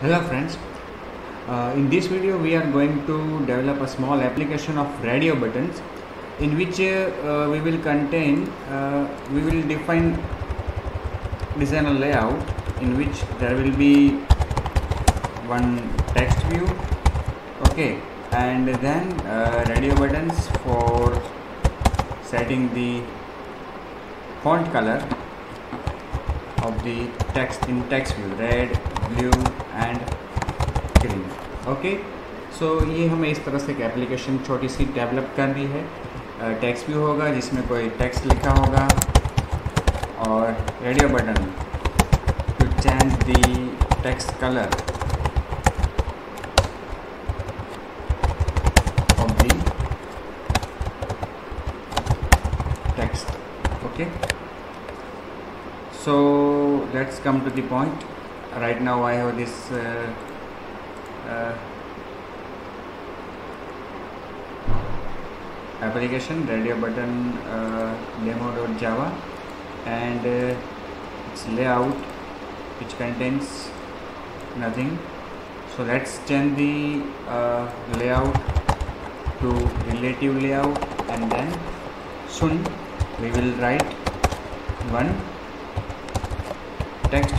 Hello friends, uh, in this video we are going to develop a small application of radio buttons in which uh, uh, we will contain, uh, we will define design a layout in which there will be one text view. Okay. And then uh, radio buttons for setting the font color of the text in text view. Red blue and green okay so ये हमें इस तरह से एक application छोटी सी develop करनी है। Text भी होगा, जिसमें कोई टेक्स्ट लिखा होगा और radio button to change the text colour of the text. Okay? So, let's come to the point. Right now i have this uh, uh, application radio button uh, demo.java and uh, its layout which contains nothing. So let's change the uh, layout to relative layout and then soon we will write one text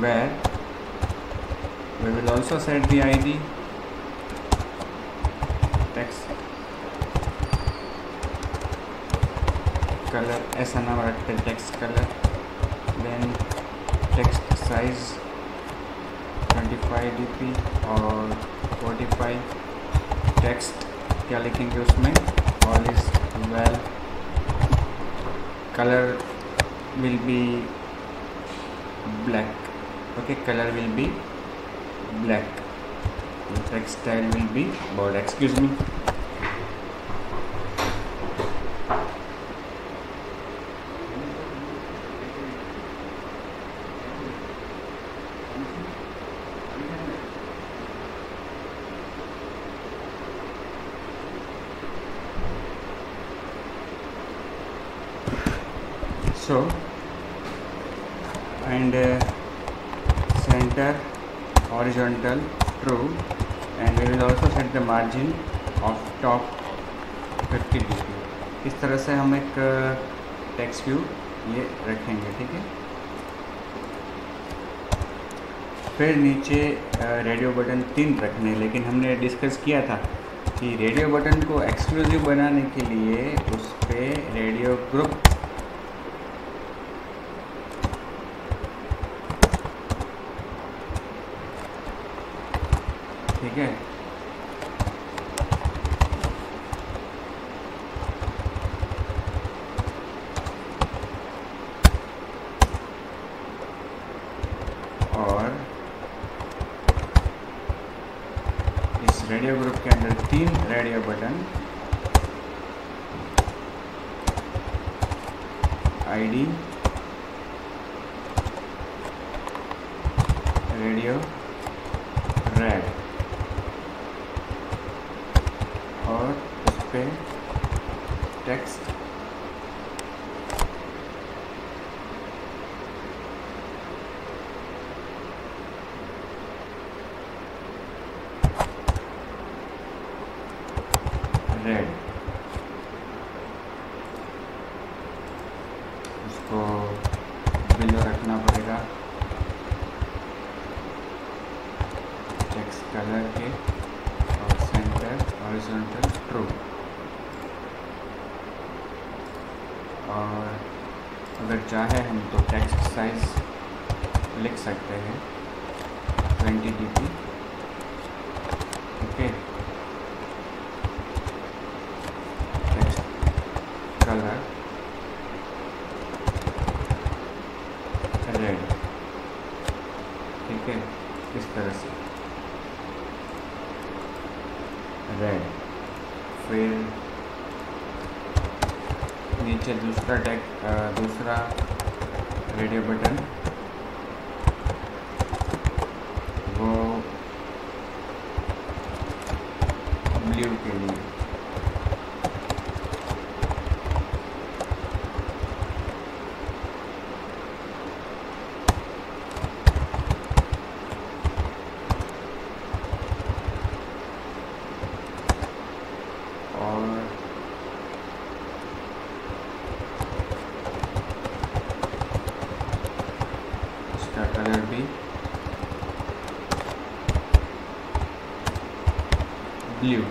where we will also set the id text color ऐसा नाम रखते text color then text size 25 dp और 45 text क्या लिखेंगे उसमें all is well color will be black okay color will be black. The text style will be bold excuse me. So and uh, center, horizontal, true, and we will also set the margin of top 50 dp इस तरह से हम एक text view ये रखेंगे, ठीक है? फिर नीचे रेडियो बटन तीन रखने, लेकिन हमने डिस्कस किया था कि रेडियो बटन को एक्सक्लूसिव बनाने के लिए उस पर रेडियो ग्रुप ठीक है रेडियो ग्रुप के अंदर तीन radio button ID radio red और उस टेक्स्ट रेड उसको बिलो रखना पड़ेगा टेक्स्ट कलर के और सेंटर हॉरिजॉन्टल ट्रू और अगर चाहे हम तो टेक्स्ट साइज़ लिख सकते हैं twenty D P okay text colour red ठीक है इस तरह से रेड फिर नीचे दूसरा टैग दूसरा रेडियो बटन वो ब्लू के लिए कलर भी ब्लू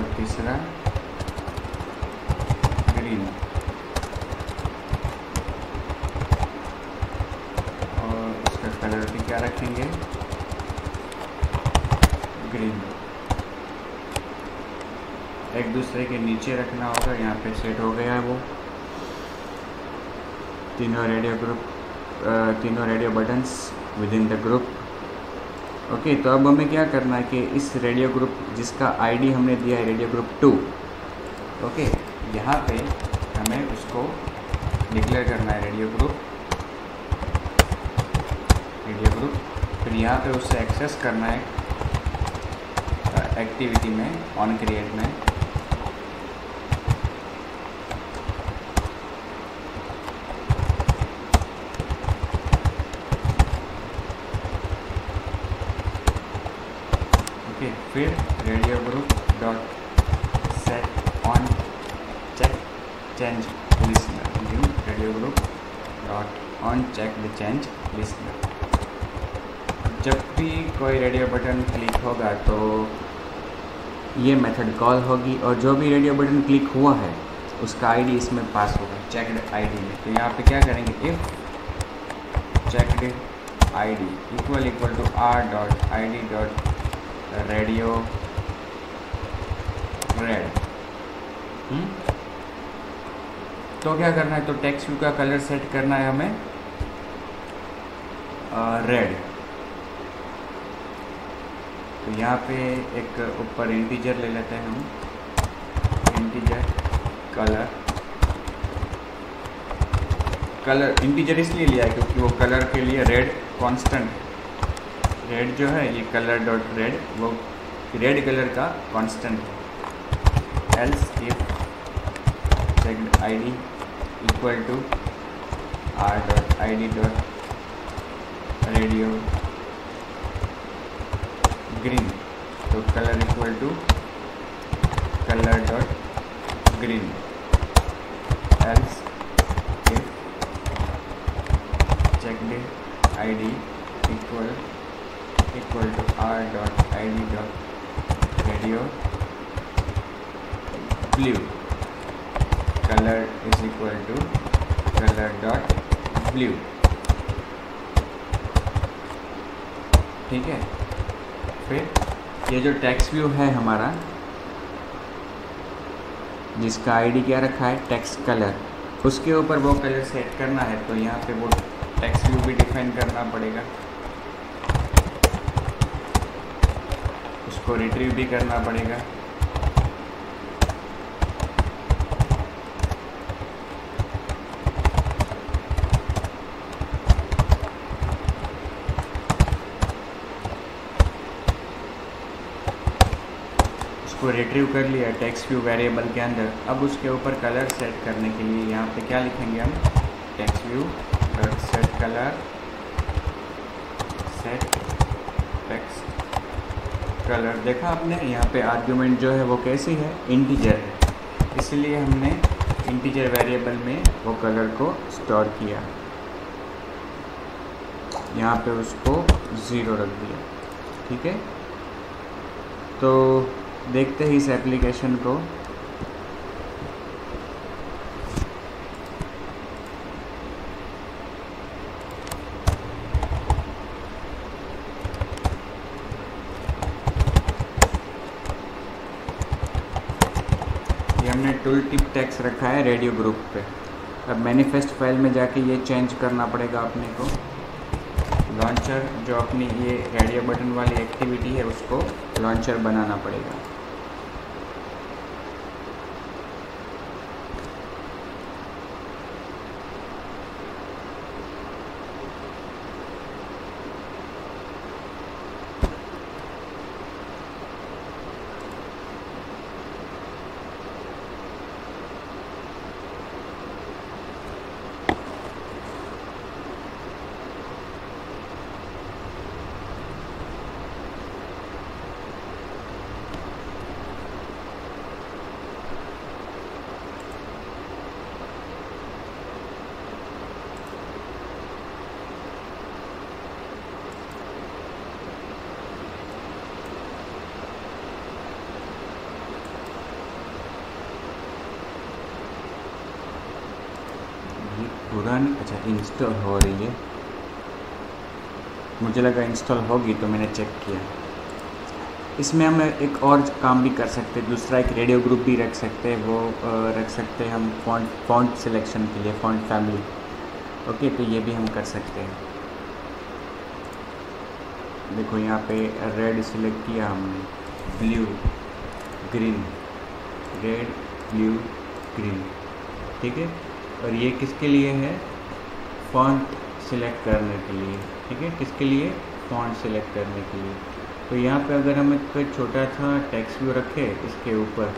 और तीसरा। ग्रीन। और इसका कलर भी क्या रखेंगे? ग्रीन। एक दूसरे के नीचे रखना होगा, यहाँ पे सेट हो गया है वो। तीनों रेडियो ग्रुप तीनों radio buttons within the group okay तो अब हमें क्या करना है कि इस रेडियो ग्रुप जिसका आईडी हमने दिया है रेडियो ग्रुप टू ओके यहाँ पे हमें उसको डिक्लेयर करना है रेडियो ग्रुप रेडियो ग्रुप फिर यहाँ पे उससे एक्सेस करना है एक्टिविटी में ऑन क्रिएट में ओके फिर radio group dot set on check change listener new radio group dot on check the change listener जब भी कोई रेडियो बटन क्लिक होगा तो ये मेथड कॉल होगी और जो भी रेडियो बटन क्लिक हुआ है, उसका आईडी इसमें पास होगा चेकड आईडी में। तो यहाँ पे क्या करेंगे? If checked ID equal equal to R dot I D dot radio red तो क्या करना है? तो टेक्स्ट व्यू का कलर सेट करना है हमें रेड तो यहाँ पे एक ऊपर इंटीजर ले लेते हैं हम. इंटीजर कलर कलर इंटीजर इसलिए लिया है क्योंकि वो कलर के लिए रेड कांस्टेंट रेड जो है, ये कलर डॉट रेड वो रेड कलर का कांस्टेंट है. Else if check I D equal to R dot I D dot radio green तो colour equal to colour dot green else if check I D equal equal to R dot I D dot colour is equal to colour dot blue ठीक है? फिर ये जो text view है हमारा, जिसका ID क्या रखा है? टेक्स्ट कलर उसके ऊपर वो कलर सेट करना है तो यहाँ पे वो टेक्स्ट व्यू भी डिफाइन करना पड़ेगा। उसको रिट्रीव भी करना पड़ेगा। रिट्रीव कर लिया टेक्स्ट व्यू वेरिएबल के अंदर। अब उसके ऊपर कलर सेट करने के लिए यहाँ पे क्या लिखेंगे हम? Text view set colour set text colour देखा आपने? यहाँ पे आर्ग्यूमेंट जो है वो कैसी है? इंटीजर है। इसलिए हमने इंटीजर वेरिएबल में वो कलर को स्टोर किया। यहाँ पे उसको ज़ीरो रख दिया। ठीक है? तो देखते हैं इस एप्लीकेशन को। हमने टूल टिप टैक्स रखा है रेडियो ग्रुप पे। अब मैनिफेस्ट फ़ाइल में जाके ये चेंज करना पड़ेगा अपने को। लॉन्चर जो अपनी ये रेडियो बटन वाली एक्टिविटी है उसको लॉन्चर बनाना पड़ेगा। पुरानी अच्छा इंस्टॉल हो रही है। मुझे लगा इंस्टॉल होगी तो मैंने चेक किया। इसमें हम एक और काम भी कर सकते हैं, दूसरा एक रेडियो ग्रुप भी रख सकते हैं, वो रख सकते हैं हम फॉन्ट फॉन्ट सिलेक्शन के लिए फॉन्ट फैमिली ओके तो ये भी हम कर सकते हैं। देखो, यहाँ पे रेड सिलेक्ट किया हमने। Blue green red blue green ठीक है? और ये किसके लिए है? फॉन्ट सिलेक्ट करने के लिए। ठीक है? किसके लिए? फॉन्ट सिलेक्ट करने के लिए। तो यहाँ पे अगर हम एक छोटा सा टेक्स्ट व्यू रखें इसके ऊपर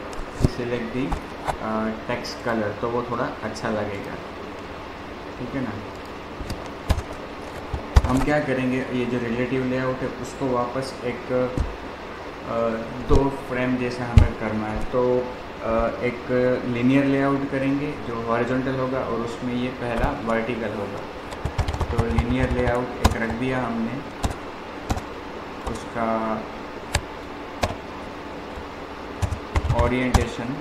सिलेक्ट दी टेक्स्ट कलर तो वो थोड़ा अच्छा लगेगा। ठीक है ना? हम क्या करेंगे? ये जो रिलेटिव लेआउट है उसको वापस एक आ, दो फ्रेम जैसा हमें करना है। तो एक लिनियर लेआउट करेंगे, जो हॉरिजॉन्टल होगा और उसमें ये पहला वर्टिकल होगा। तो लिनियर लेआउट एक रख दिया हमने। उसका ओरिएंटेशन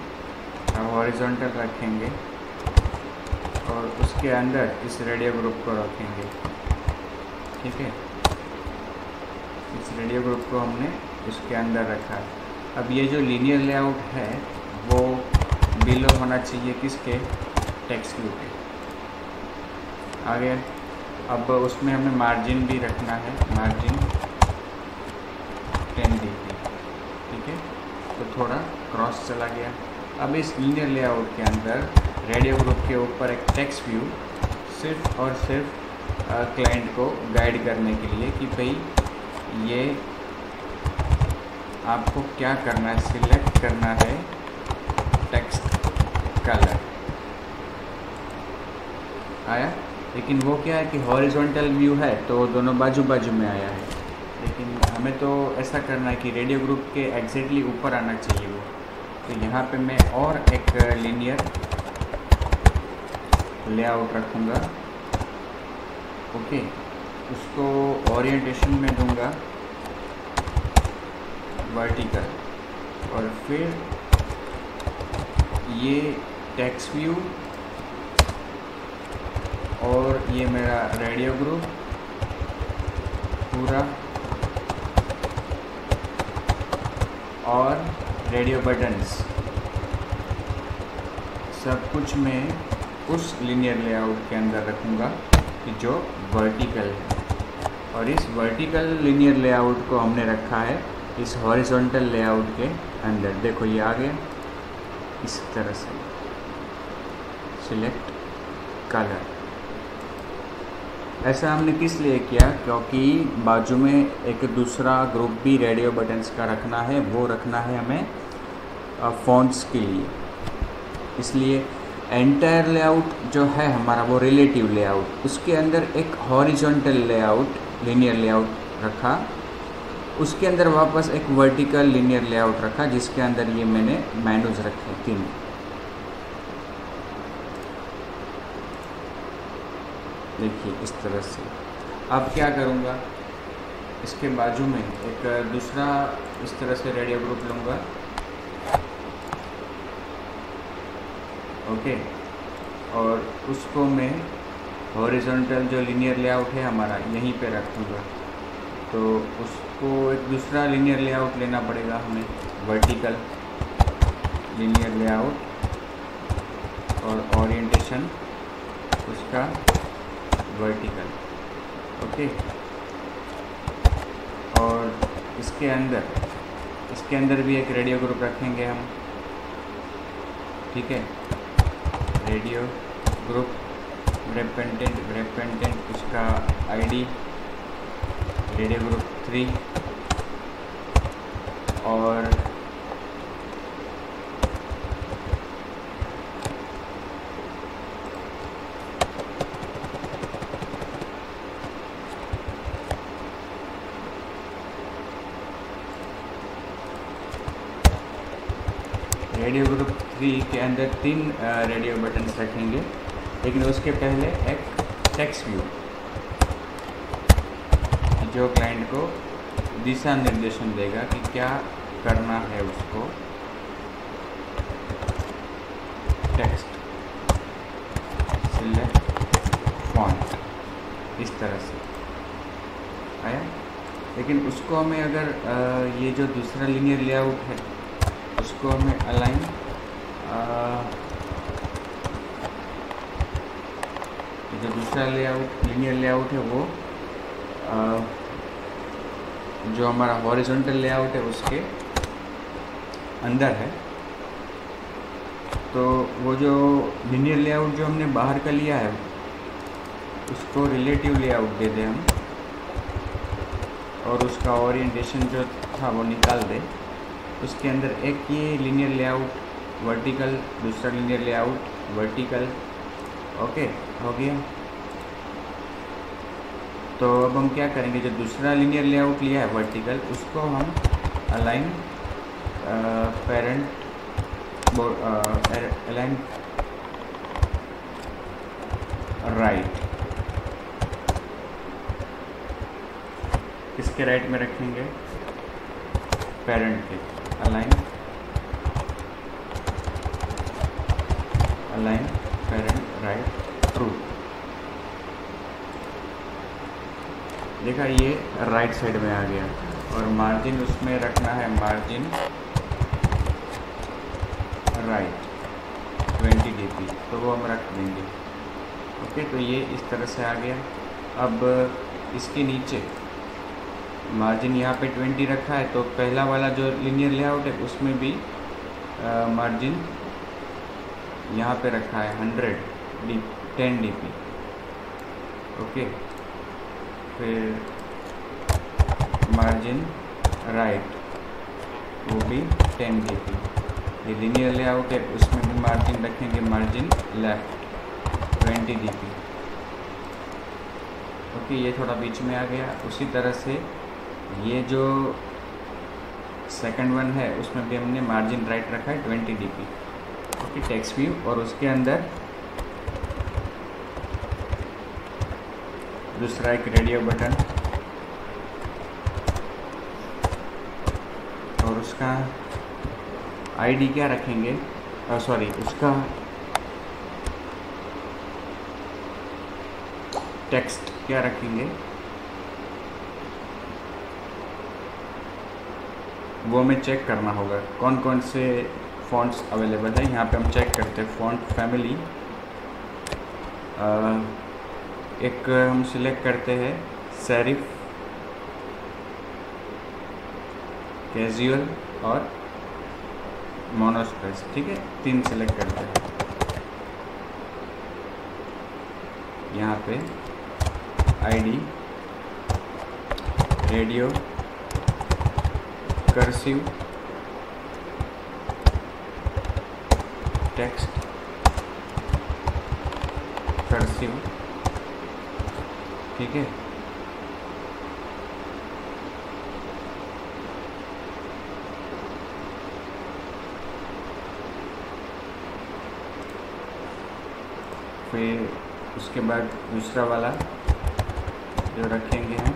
हॉरिजॉन्टल रखेंगे और उसके अंदर इस रेडियो ग्रुप को रखेंगे। ठीक है? इस रेडियो ग्रुप को हमने उसके अंदर रखा। है अब ये जो लीनियर लेआउट है वो बिलो होना चाहिए किसके? टैक्स व्यू के आगे, अब उसमें हमें मार्जिन भी रखना है। मार्जिन टेन डी पी ठीक है? तो थोड़ा क्रॉस चला गया। अब इस लीनियर लेआउट के अंदर रेडियो ग्रुप के ऊपर एक टेक्स्ट व्यू सिर्फ़ और सिर्फ़ क्लाइंट को गाइड करने के लिए कि भाई, ये आपको क्या करना है? सिलेक्ट करना है टेक्स्ट कलर आया? लेकिन वो क्या है कि हॉरिजॉन्टल व्यू है तो दोनों बाजू बाजू में आया है। लेकिन हमें तो ऐसा करना है कि रेडियो ग्रुप के एग्जैक्टली ऊपर आना चाहिए वो। तो यहाँ पे मैं और एक लीनियर लेआउट रखूँगा। ओके उसको ओरिएंटेशन में दूँगा। वर्टिकल और फिर ये टेक्स्ट व्यू और ये मेरा रेडियो ग्रुप पूरा और रेडियो बटन्स सब कुछ मैं उस लिनियर लेआउट के अंदर रखूँगा कि जो वर्टिकल है। और इस वर्टिकल लिनियर लेआउट को हमने रखा है, इस हॉरिजॉन्टल लेआउट के अंदर। देखो ये आ गया। इस तरह से। सिलेक्ट कलर ऐसा हमने किस लिए किया? क्योंकि बाजू में एक दूसरा ग्रुप भी रेडियो बटन्स का रखना है, वो रखना है हमें फ़ॉन्ट्स के लिए। इसलिए एंटायर लेआउट जो है हमारा वो रिलेटिव लेआउट उसके अंदर एक हॉरिजॉन्टल लेआउट लीनियर लेआउट रखा। उसके अंदर वापस एक वर्टिकल लीनियर लेआउट रखा, जिसके अंदर ये मैंने मैनुज रखे तीन। देखिए, इस तरह से। अब क्या करूँगा? इसके बाजू में एक दूसरा इस तरह से रेडियो ग्रुप लूँगा। ओके और उसको मैं हॉरिजॉन्टल जो लीनियर लेआउट है हमारा, यहीं पे रखूँगा। तो उसको एक दूसरा लीनियर लेआउट लेना पड़ेगा हमें वर्टिकल लीनियर लेआउट और ओरिएंटेशन उसका वर्टिकल ओके और इसके अंदर इसके अंदर भी एक रेडियो ग्रुप रखेंगे हम, ठीक है? रेडियो ग्रुप रेपेंटेंट रेपेंटेंट उसका आईडी रेडियो ग्रुप थ्री और रेडियो ग्रुप थ्री के अंदर तीन रेडियो बटन रखेंगे। लेकिन उसके पहले एक टेक्स्ट व्यू जो क्लाइंट को दिशा निर्देशन देगा कि क्या करना है उसको। टेक्स्ट सिलेक्ट फॉन्ट इस तरह से। आया? लेकिन उसको हमें अगर आ, ये जो दूसरा लिनियर लेआउट है उसको हमें अलाइन जो दूसरा लेआउट लिनियर लेआउट है वो आ, जो हमारा हॉरिजॉन्टल लेआउट है उसके अंदर है। तो वो जो लीनियर लेआउट जो हमने बाहर का लिया है, उसको रिलेटिव लेआउट दे दें हम। और उसका ओरिएंटेशन जो था वो निकाल दें। उसके अंदर एक ये लीनियर लेआउट वर्टिकल दूसरा लीनियर लेआउट वर्टिकल ओके हो गया। तो अब हम क्या करेंगे, जो दूसरा लीनियर लेआउट लिया है वर्टिकल उसको हम अलाइन पेरेंट अलाइन राइट किसके राइट में रखेंगे? पेरेंट के. Align align parent right true देखा, ये राइट साइड में आ गया। और मार्जिन उसमें रखना है मार्जिन राइट 20 डीपी तो वो हम रख देंगे। ओके तो ये इस तरह से आ गया। अब इसके नीचे मार्जिन यहाँ पे 20 रखा है तो पहला वाला जो लीनियर लेआउट है, उसमें भी मार्जिन यहाँ पे रखा है 100 डी 10 डी ओके फिर मार्जिन राइट वो भी टेन डी ये लीनियर लेआउट है, उसमें भी मार्जिन रखेंगे margin left twenty D P okay ये थोड़ा बीच में आ गया। उसी तरह से ये जो सेकंड वन है, उसमें भी हमने मार्जिन राइट रखा है twenty D P okay text view और उसके अंदर दूसरा एक रेडियो बटन। और उसका आईडी क्या रखेंगे? सॉरी उसका टेक्स्ट क्या रखेंगे? वो हमें चेक करना होगा। कौन कौन से फ़ॉन्ट्स अवेलेबल है? यहाँ पे हम चेक करते हैं फ़ॉन्ट फैमिली एक, हम सिलेक्ट करते हैं सेरिफ कैजुअल और मोनोस्पेस ठीक है? तीन सिलेक्ट करते हैं। यहाँ पे ID radio cursive text cursive ठीक है? फिर उसके बाद दूसरा वाला जो रखेंगे हम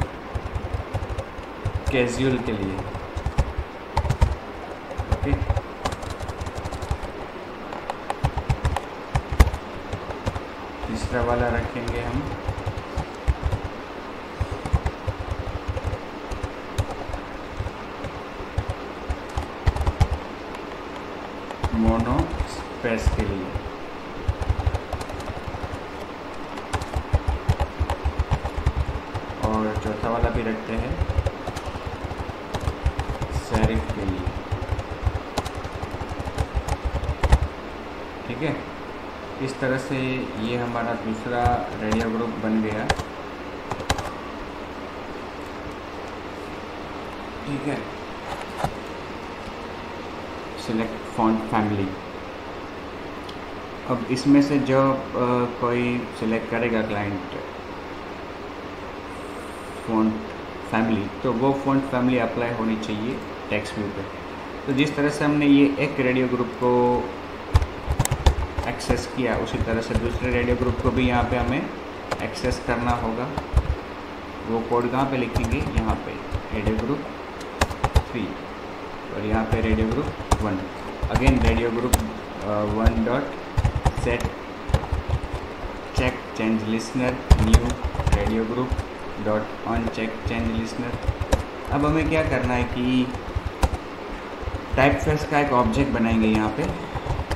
कैजुअल के लिए। ओके? तीसरा वाला रखेंगे हम मोनो स्पेस के लिए और चौथा वाला भी रखते हैं सेरिफ के लिए ठीक है इस तरह से ये हमारा दूसरा रेडियो ग्रुप बन गया। ठीक है। सिलेक्ट फॉन्ट फैमिली अब इसमें से जो कोई सिलेक्ट करेगा क्लाइंट फ़ॉन्ट फैमिली तो वो फ़ॉन्ट फैमिली अप्लाई होनी चाहिए टेक्स्ट व्यू पे। तो जिस तरह से हमने ये एक रेडियो ग्रुप को एक्सेस किया उसी तरह से दूसरे रेडियो ग्रुप को भी यहाँ पे हमें एक्सेस करना होगा। वो कोड कहाँ पे लिखेंगे? यहाँ पे रेडियो ग्रुप थ्री और यहाँ पे radio group one again radio group one dot set check change listener new radio group dot on check change listener अब हमें क्या करना है कि टाइप फेस का एक ऑब्जेक्ट बनाएँगे यहाँ पे।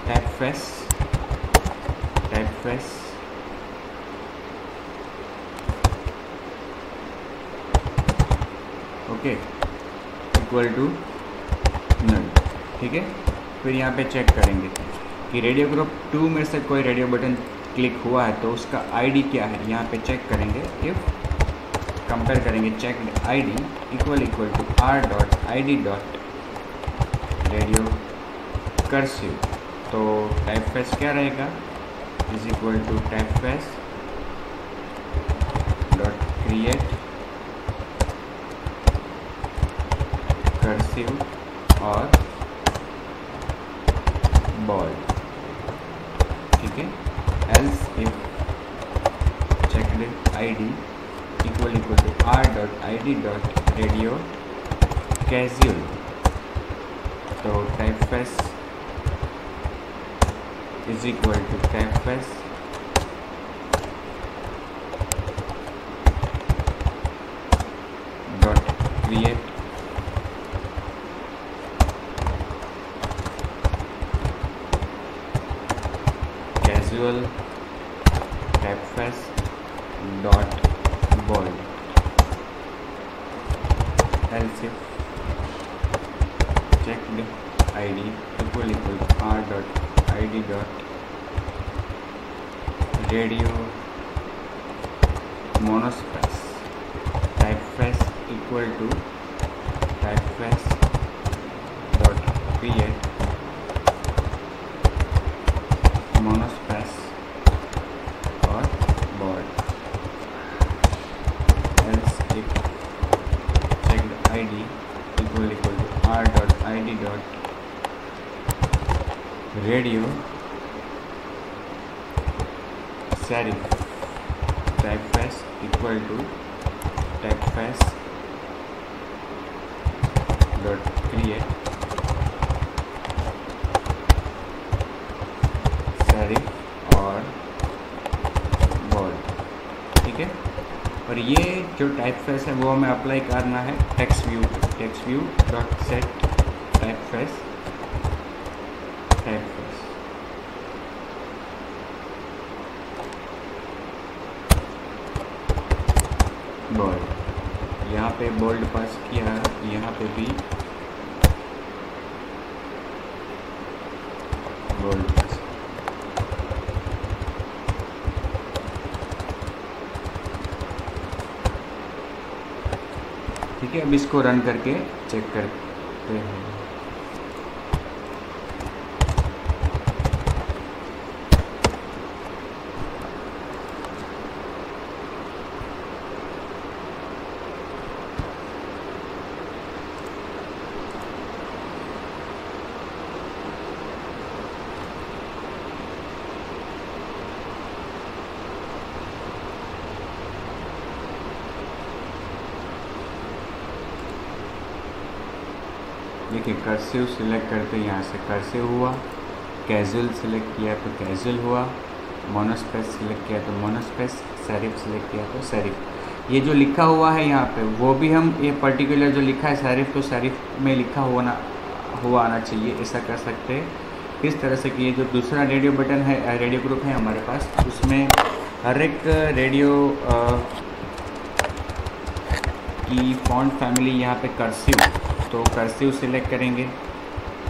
Type face type face okay equal to null ठीक है? फिर यहाँ पे चेक करेंगे कि रेडियो ग्रुप टू में से कोई रेडियो बटन क्लिक हुआ है तो उसका आईडी क्या है? यहाँ पे चेक करेंगे इफ़ कंपेयर करेंगे check ID equal equal to R dot I D dot radio cursive तो टाइप फेस क्या रहेगा? is equal to typeface dot create cursive और बॉल ठीक है else if checked ID equal equal to R dot I D dot radio casual typeface dot bold else if checked id equal equal r dot id dot radio monospace typeface equal to typeface dot create monospace or board else if checked id equal equal to r dot id dot radio serif typeface equal to typeface dot create serif और bold ठीक है और ये जो type face है, वो हमें apply करना है text view text view dot set type face type face bold यहाँ पे बोल्ड पास किया, यहाँ पे भी बोल्ड पास ठीक है अब इसको रन करके चेक करते हैं देखिए कर्सिव सिलेक्ट करते यहाँ से कर्सिव हुआ। कैजुअल सिलेक्ट किया तो कैजुअल हुआ। मोनोस्पेस सिलेक्ट किया तो मोनोस्पेस सेरिफ सिलेक्ट किया तो सेरिफ ये जो लिखा हुआ है यहाँ पे, वो भी हम, ये पर्टिकुलर जो लिखा है सेरिफ तो सेरिफ में लिखा होना हुआ आना चाहिए, ऐसा कर सकते हैं। इस तरह से कि ये जो दूसरा रेडियो बटन है रेडियो ग्रुप है हमारे पास, उसमें हर एक रेडियो की फॉन्ट फैमिली यहाँ पे कर्सिव तो कर्सिव सिलेक्ट करेंगे।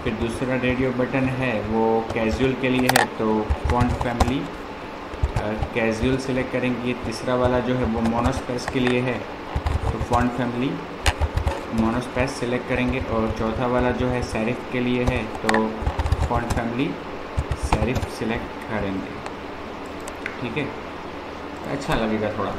फिर दूसरा रेडियो बटन है, वो कैजुअल के लिए है तो फॉन्ट फैमिली कैजुअल सिलेक्ट करेंगे। तीसरा वाला जो है, वो मोनोस्पेस के लिए है तो फॉन्ट फैमिली मोनोस्पेस सिलेक्ट करेंगे। और चौथा वाला जो है सेरिफ के लिए है तो फॉन्ट फैमिली सेरिफ सिलेक्ट करेंगे। ठीक है? अच्छा लगेगा थोड़ा।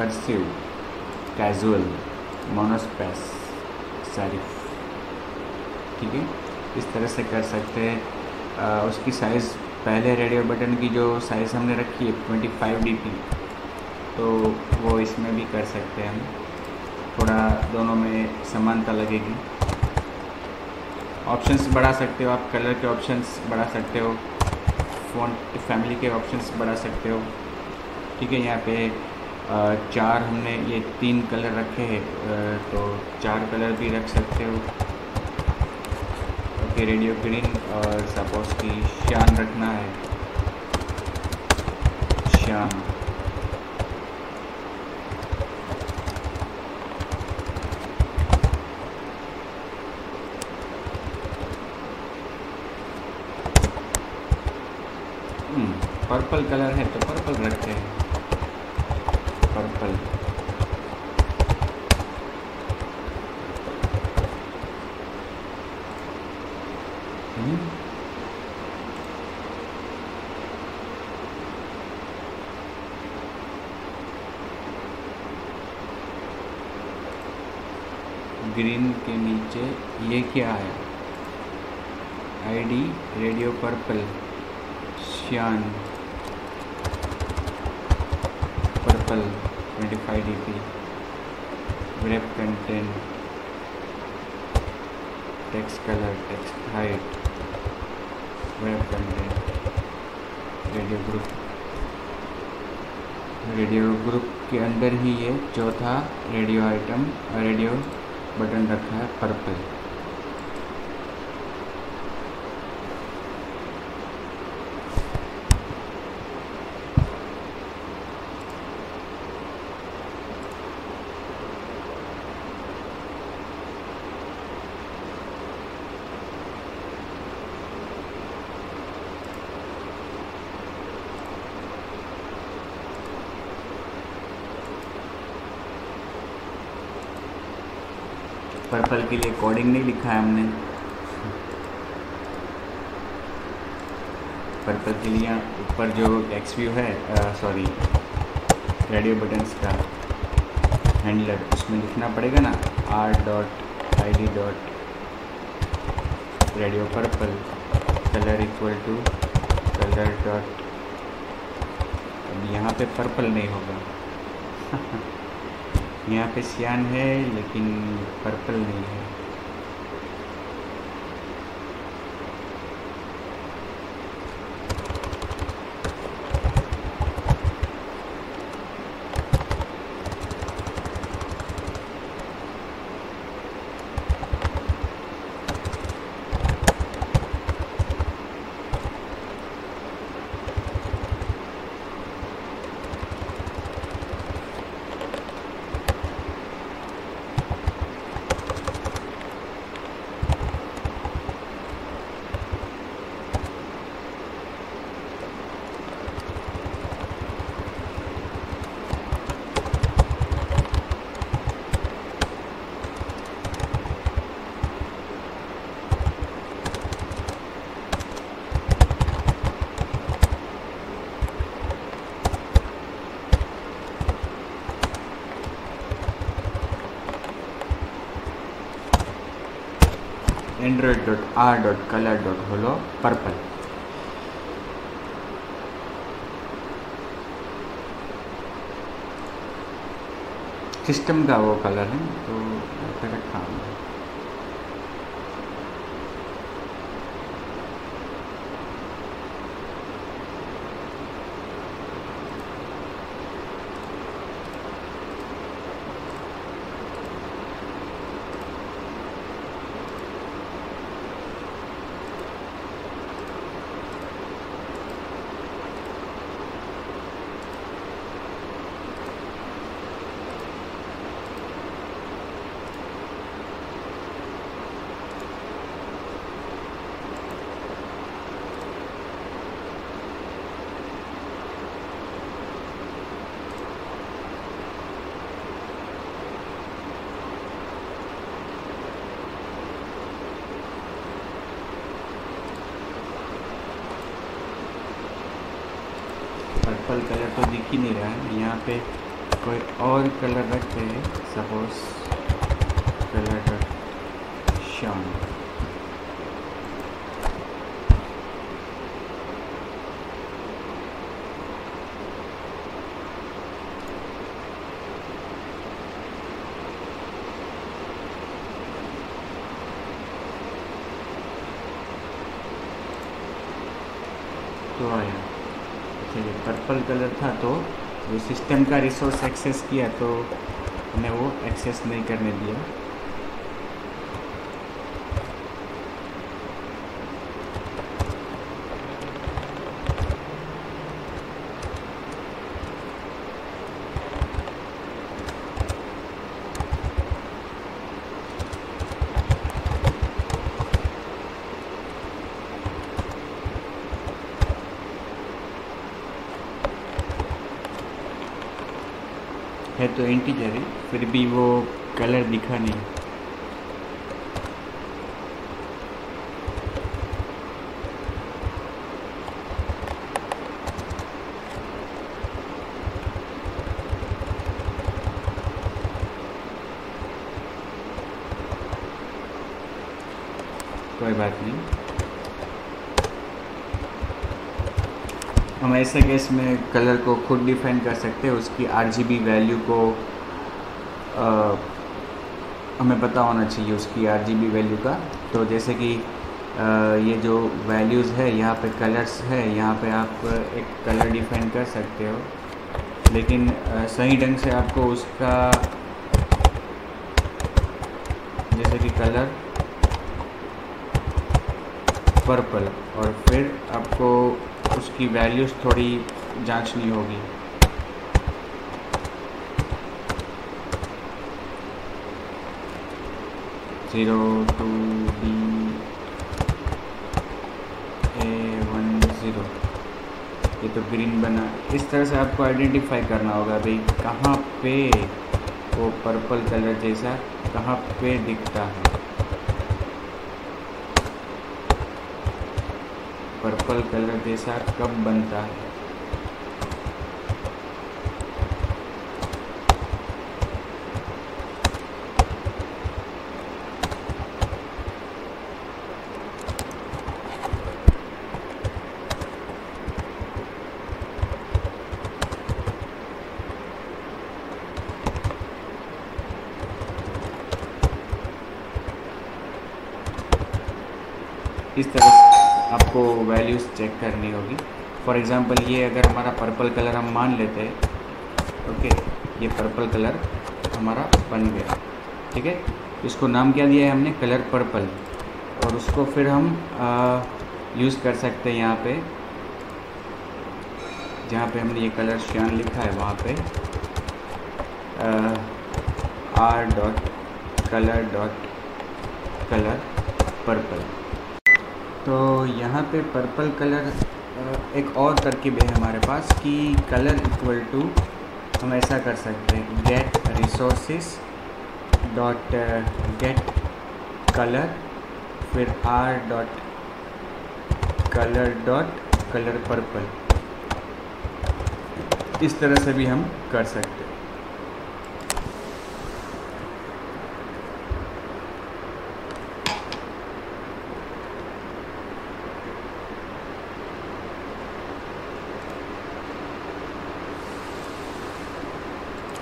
कर्सिव कैजुअल मोनोस्पेस सेरिफ ठीक है? इस तरह से कर सकते हैं। उसकी साइज़ पहले रेडियो बटन की जो साइज़ हमने रखी है ट्वेंटी फाइव डी पी तो वो इसमें भी कर सकते हैं हम। थोड़ा दोनों में समानता लगेगी। ऑप्शंस बढ़ा सकते हो आप कलर के ऑप्शंस बढ़ा सकते हो। फ़ोन फैमिली के ऑप्शंस बढ़ा सकते हो। ठीक है, यहाँ पे चार हमने ये तीन कलर रखे हैं तो चार कलर भी रख सकते हो। ओके, रेडियो ग्रीन और सपोज़ की शान रखना है। शान पर्पल कलर है तो पर्पल रखते हैं पर्पल ग्रीन के नीचे ये क्या है? ID radio purple cyan purple 25 dp wrap content, text colour text height wrap content radio group radio group के अंदर ही ये चौथा रेडियो आइटम रेडियो बटन रखा है पर्पल पर्पल के लिए कोडिंग नहीं लिखा है हमने। पर्पल के लिए ऊपर जो एक्स व्यू है सॉरी रेडियो बटन्स का हैंडलर उसमें लिखना पड़ेगा ना R dot I D dot radio purple colour equal to colour dot अब यहाँ पे पर्पल नहीं होगा। यहाँ पे सियान है लेकिन पर्पल नहीं है। android.r.color.holo purple सिस्टम का वो कलर है तो रखा हूँ डबल कलर तो दिख ही नहीं रहा है। यहाँ पे कोई और कलर रखते हैं। सपोज़ कलर शाम। तो आया। ये पर्पल कलर था तो वो सिस्टम का रिसोर्स एक्सेस किया तो हमें वो एक्सेस नहीं करने दिया। इंटीजर ही फिर भी वो कलर दिखा नहीं। कोई बात नहीं। ऐसे केस में कलर को खुद डिफाइन कर सकते हैं उसकी आरजीबी वैल्यू को आ, हमें पता होना चाहिए उसकी आरजीबी वैल्यू का। तो जैसे कि आ, ये जो वैल्यूज़ है यहाँ पे कलर्स है यहाँ पे आप एक कलर डिफाइन कर सकते हो। लेकिन आ, सही ढंग से आपको उसका जैसे कि कलर पर्पल और फिर आपको उसकी वैल्यूज़ थोड़ी जांचनी होगी। Zero two B A one zero ये तो ग्रीन बना। इस तरह से आपको आइडेंटिफाई करना होगा, भाई, कहाँ पे वो पर्पल कलर जैसा, कहाँ पे दिखता है। पर्पल कलर जैसा कब बनता है? इस तरह आपको वैल्यूज़ चेक करनी होगी। फॉर एग्ज़ाम्पल ये अगर हमारा पर्पल कलर हम मान लेते हैं ओके ये पर्पल कलर हमारा बन गया, ठीक है? इसको नाम क्या दिया है हमने? कलर पर्पल और उसको फिर हम यूज़ कर सकते हैं यहाँ पे। जहाँ पे हमने ये कलर श्यान लिखा है, वहाँ पे R dot colour dot colour purple तो यहाँ पे पर्पल कलर एक और तरकीब है हमारे पास कि कलर इक्वल टू हम ऐसा कर सकते हैं get resources dot get colour फिर R dot colour dot colour purple इस तरह से भी हम कर सकते हैं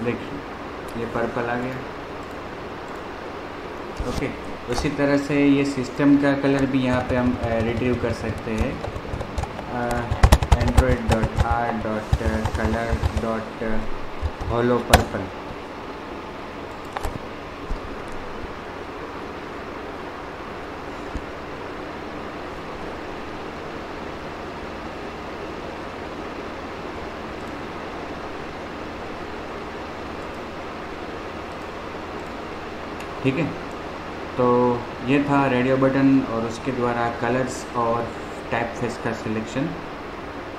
देखिए ये पर्पल आ गया। ओके उसी तरह से ये सिस्टम का कलर भी यहाँ पे हम रिट्रीव कर सकते हैं। Android dot R dot colour dot holo purple ठीक है? तो ये था रेडियो बटन और उसके द्वारा कलर्स और टाइप फेस का सिलेक्शन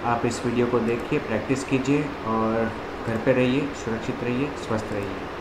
आप इस वीडियो को देखिए प्रैक्टिस कीजिए और घर पे रहिए, सुरक्षित रहिए, स्वस्थ रहिए।